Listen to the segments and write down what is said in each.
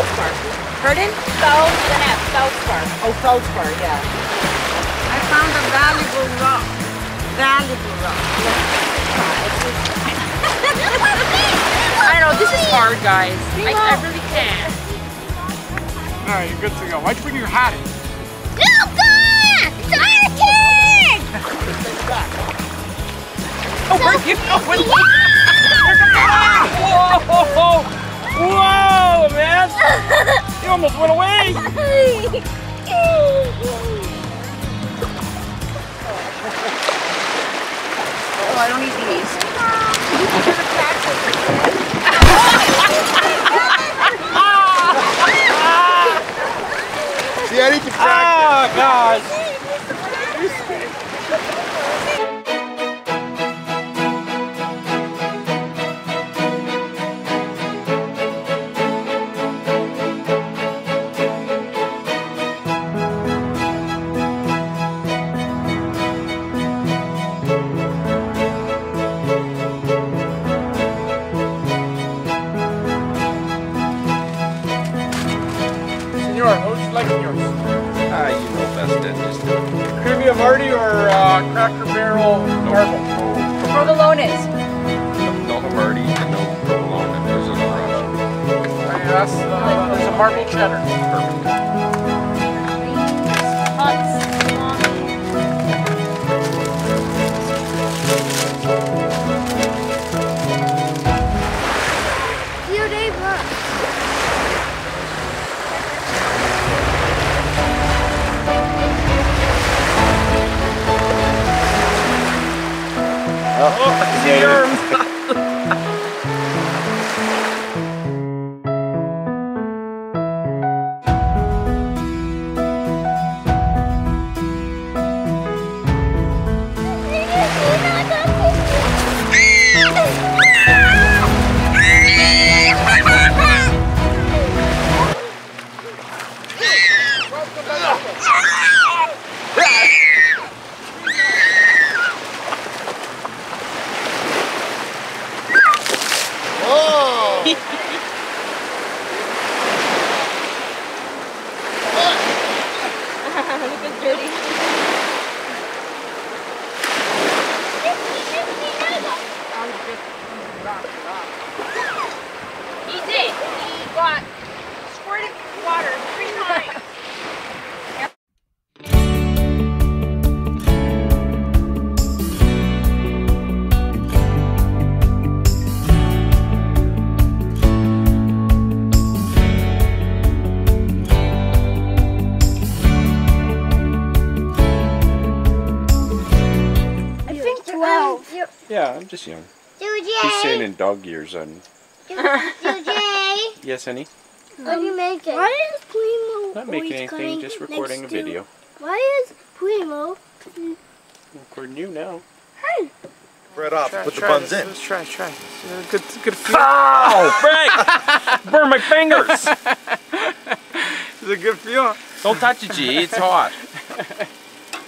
Feldspar. Pardon? Feld with an F, Feldspar. Oh, Feldspar, yeah. I found a valuable rock. Valuable rock. I don't know, this is hard, guys. I, I really can't. Alright, you're good to go. Why'd you bring your hat in? Oh, where you going? Whoa! Whoa, man! You almost went away! Oh, I don't need these. What would you like in yours? Ah, you know best then. Just do it. Creamy of Marty or uh, Cracker Barrel Marble? Provolones. No Marty and no provolone. and There's a rush. Okay, that's, uh, there's a marble cheddar. Perfect. Um, 12. Um, yeah, I'm just young. Doojay. He's saying in dog years. And... Yes, honey? Um, what are you making? Why is Primo Not making anything, just recording a video. Why is Primo... I'm recording you now. Hey. Bread off. try, put try the buns in. Let's try, try. Good, good feel. Ow, Frank! Burn my fingers! it's a good feel. Don't touch it, G. It's hot.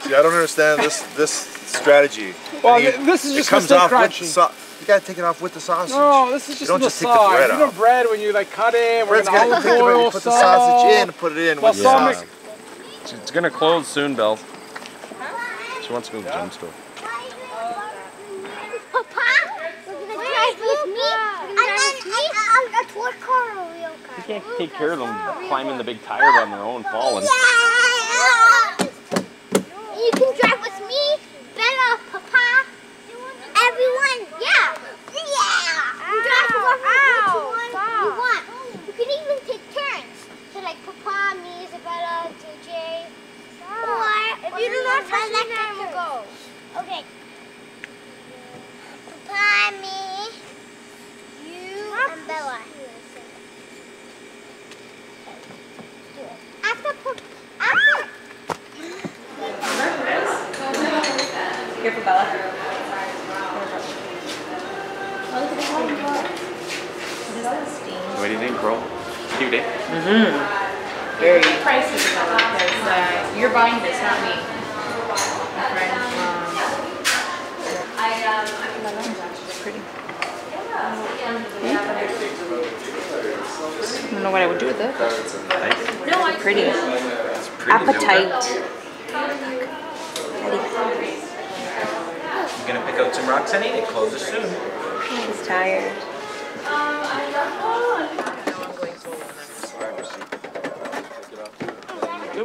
See, I don't understand this. This strategy. Well, I mean, th- this is it just comes to stay off with the sauce. You gotta take it off with the sausage. No, this is just don't the just take the side. bread Even off. bread, when you like cut it, we're Bread's gonna olive take the bread, oil, you put the sausage in, put it in Well, with the some- sauce. It's gonna close soon, Belle. She wants to go to the gym store. You can't take care of them climbing the big tire on their own, falling. You can drive with me, Bella, Papa, everyone. Yeah. Yeah. You drive with which one you want. You can even take turns. So like Papa, me, Isabella, JJ. Or if you do not touch me, then I will go. Okay. Papa, me, you, and Bella. After, Pap- after Careful, Bella. What do you think, bro? Cute, eh? Very pricey, because uh, you're buying this, not me. I don't know what I would do with it. Pretty. Appetite. You gonna pick out some rocks, honey? It closes soon. He's tired.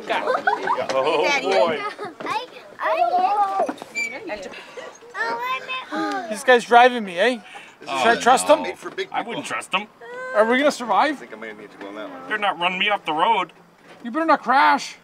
Luca. Oh boy. I, I, oh, I This guy's driving me, eh? Should I trust him? Made for big I wouldn't trust him. Are we gonna survive? I think I might need to go on that one. They're not running me off the road. You better not crash.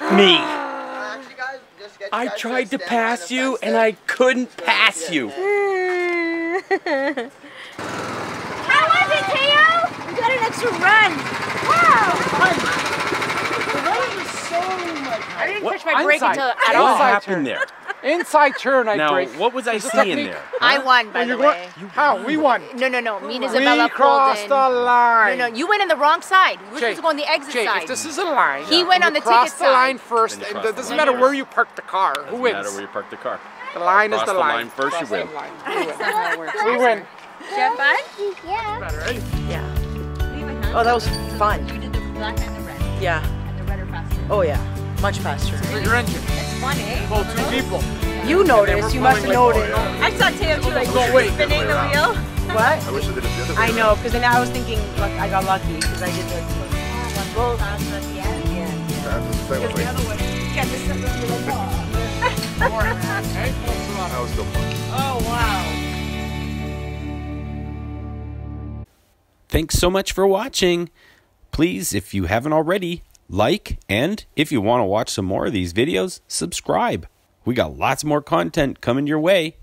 Beat me. I tried to pass you and I couldn't pass you. How was it, Teo? You got an extra run. Wow. The run was so much. I didn't What? push my brake Inside. until at all. What happened there? Inside turn, I Now, break. what was I seeing technique. there? I won, by When the you're way. how? We won. No, no, no. Me and Isabella We crossed in. the line. No, no, you went in the wrong side. We were Jay, supposed to go on the exit Jay, side. if this is a line, He went on the cross ticket the side. first, Then you and it doesn't line matter where you park the car. Who Doesn't matter where you park the car. The line is the the line. line first, you Cross the win. line. You win. That's how it works. We win. Did you have fun? Yeah. Yeah. Oh, that was fun. You did the black and the red. Yeah. And the red are faster. Oh, yeah. Much faster. Bigger engine. It's fun, eh? Well, two people. You noticed. You must have noticed. I saw Teo too, like Oh, wait. spinning the wheel. What? I wish I did it the other way. I know, because then I was thinking, look, I got lucky because I did the. Well, That was the same way. That was still fun. oh, wow. Thanks so much for watching. Please, if you haven't already, like, and if you want to watch some more of these videos, subscribe. We got lots more content coming your way.